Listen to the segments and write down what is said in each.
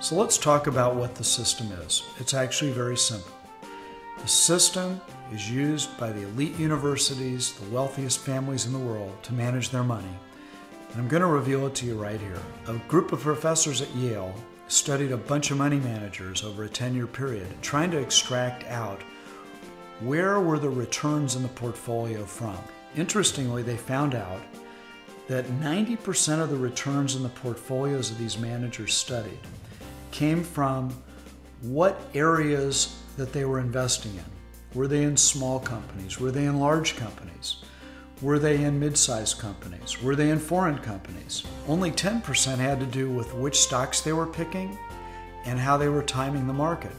So let's talk about what the system is. It's actually very simple. The system is used by the elite universities, the wealthiest families in the world, to manage their money. And I'm going to reveal it to you right here. A group of professors at Yale studied a bunch of money managers over a 10 year period, trying to extract out where were the returns in the portfolio from. Interestingly, they found out that 90% of the returns in the portfolios of these managers studied came from what areas that they were investing in. Were they in small companies? Were they in large companies? Were they in mid sized companies? Were they in foreign companies? Only 10% had to do with which stocks they were picking and how they were timing the market.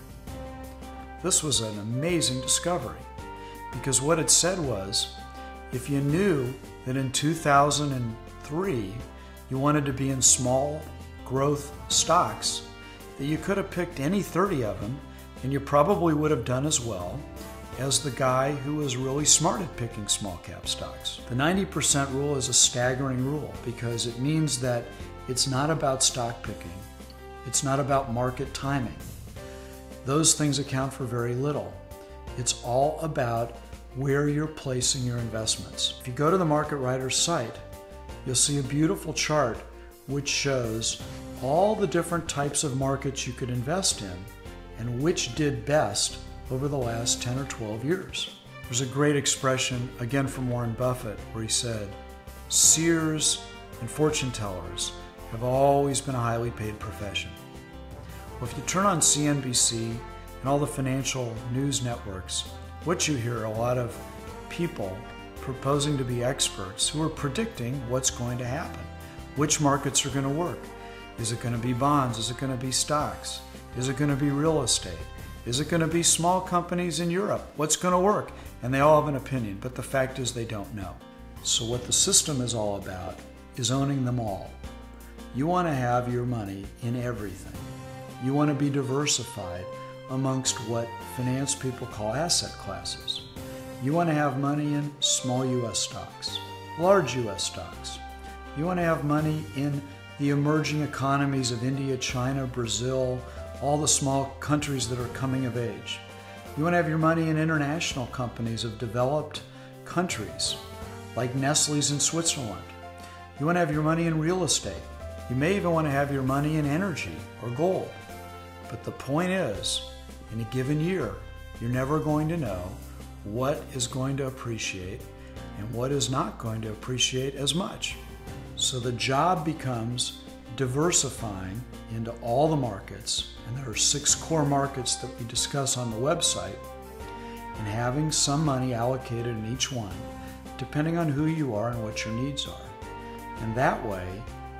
This was an amazing discovery because what it said was if you knew that in 2003 you wanted to be in small growth stocks, that you could have picked any 30 of them and you probably would have done as well as the guy who was really smart at picking small cap stocks. The 90% rule is a staggering rule because it means that it's not about stock picking, it's not about market timing. Those things account for very little. It's all about where you're placing your investments. If you go to the MarketRiders site, you'll see a beautiful chart which shows all the different types of markets you could invest in and which did best over the last 10 or 12 years. There's a great expression, again from Warren Buffett, where he said, Seers and fortune tellers have always been a highly paid profession. Well, if you turn on CNBC and all the financial news networks, what you hear are a lot of people proposing to be experts who are predicting what's going to happen. Which markets are going to work? Is it going to be bonds? Is it going to be stocks? Is it going to be real estate? Is it going to be small companies in Europe? What's going to work? And they all have an opinion, but the fact is they don't know. So, what the system is all about is owning them all. You want to have your money in everything. You want to be diversified amongst what finance people call asset classes. You want to have money in small U.S. stocks, large U.S. stocks. You want to have money in the emerging economies of India, China, Brazil, all the small countries that are coming of age. You want to have your money in international companies of developed countries, like Nestle's in Switzerland. You want to have your money in real estate. You may even want to have your money in energy or gold. But the point is, in a given year, you're never going to know what is going to appreciate and what is not going to appreciate as much. So the job becomes diversifying into all the markets, and there are six core markets that we discuss on the website, and having some money allocated in each one, depending on who you are and what your needs are. And that way,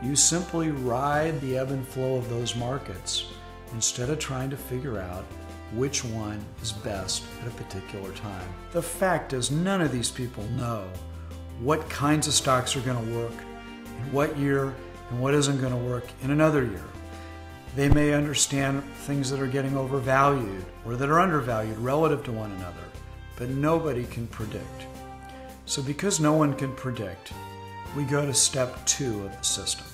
you simply ride the ebb and flow of those markets instead of trying to figure out which one is best at a particular time. The fact is, none of these people know what kinds of stocks are going to work, what year, and what isn't going to work in another year. They may understand things that are getting overvalued or that are undervalued relative to one another, but nobody can predict. So, because no one can predict, we go to step two of the system.